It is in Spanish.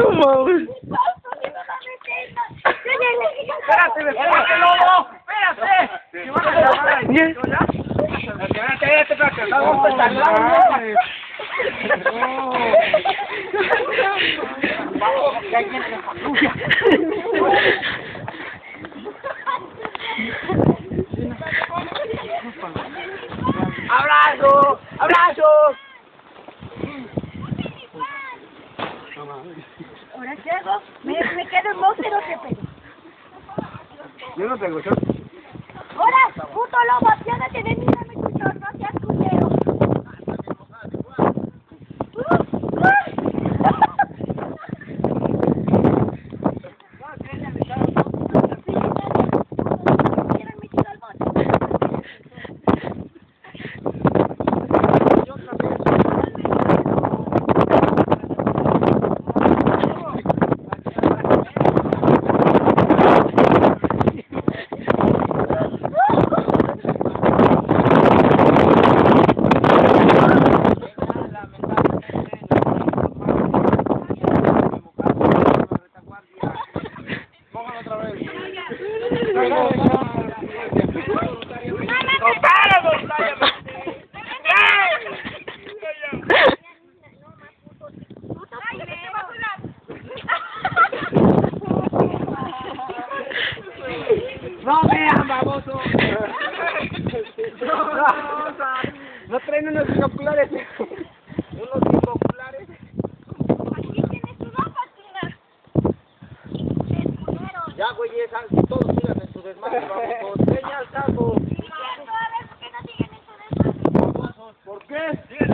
No mames. Espérate, espérate, no, espérate. Si van a ahí, Ya. ¿ya? Espérate, espérate, espérate, vamos a Vamos, que viene la patrulla. ¡Abrazo! ¡Abrazo! Qué hago? Me, me quedo en vos, pero te pego. Yo no tengo yo. Ahora, puto lobo, apiádate de mí, ¡No vean, baboso! No, no, no traen unos binoculares. Ya, güey, esa- todos sigan en su desmadre, baboso. Enseña al caso. ¿Por qué?